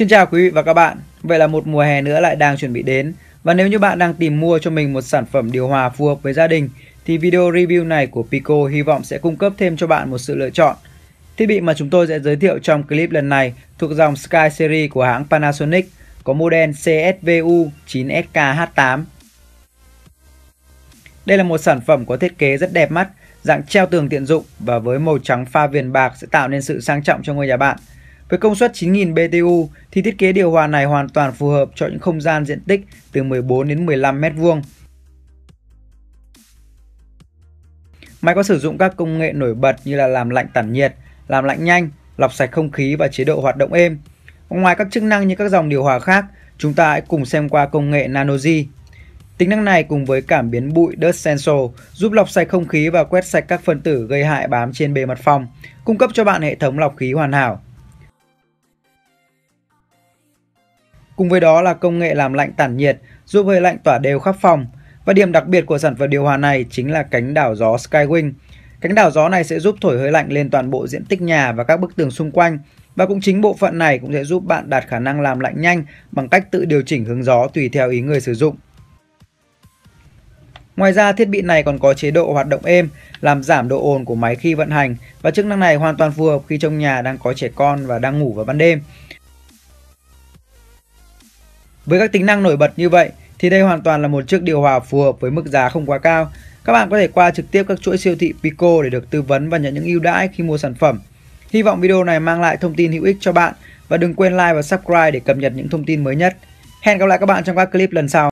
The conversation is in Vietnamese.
Xin chào quý vị và các bạn. Vậy là một mùa hè nữa lại đang chuẩn bị đến và nếu như bạn đang tìm mua cho mình một sản phẩm điều hòa phù hợp với gia đình thì video review này của Pico hy vọng sẽ cung cấp thêm cho bạn một sự lựa chọn. Thiết bị mà chúng tôi sẽ giới thiệu trong clip lần này thuộc dòng Sky Series của hãng Panasonic có model CSVU 9SKH8. Đây là một sản phẩm có thiết kế rất đẹp mắt, dạng treo tường tiện dụng và với màu trắng pha viền bạc sẽ tạo nên sự sang trọng cho ngôi nhà bạn. Với công suất 9000 BTU thì thiết kế điều hòa này hoàn toàn phù hợp cho những không gian diện tích từ 14 đến 15 mét vuông. Máy có sử dụng các công nghệ nổi bật như là làm lạnh tản nhiệt, làm lạnh nhanh, lọc sạch không khí và chế độ hoạt động êm. Ngoài các chức năng như các dòng điều hòa khác, chúng ta hãy cùng xem qua công nghệ NanoG. Tính năng này cùng với cảm biến bụi Dust Sensor giúp lọc sạch không khí và quét sạch các phân tử gây hại bám trên bề mặt phòng, cung cấp cho bạn hệ thống lọc khí hoàn hảo. Cùng với đó là công nghệ làm lạnh tản nhiệt, giúp hơi lạnh tỏa đều khắp phòng. Và điểm đặc biệt của sản phẩm điều hòa này chính là cánh đảo gió Skywing. Cánh đảo gió này sẽ giúp thổi hơi lạnh lên toàn bộ diện tích nhà và các bức tường xung quanh. Và cũng chính bộ phận này cũng sẽ giúp bạn đạt khả năng làm lạnh nhanh bằng cách tự điều chỉnh hướng gió tùy theo ý người sử dụng. Ngoài ra thiết bị này còn có chế độ hoạt động êm, làm giảm độ ồn của máy khi vận hành và chức năng này hoàn toàn phù hợp khi trong nhà đang có trẻ con và đang ngủ vào ban đêm. Với các tính năng nổi bật như vậy thì đây hoàn toàn là một chiếc điều hòa phù hợp với mức giá không quá cao. Các bạn có thể qua trực tiếp các chuỗi siêu thị Pico để được tư vấn và nhận những ưu đãi khi mua sản phẩm. Hy vọng video này mang lại thông tin hữu ích cho bạn và đừng quên like và subscribe để cập nhật những thông tin mới nhất. Hẹn gặp lại các bạn trong các clip lần sau.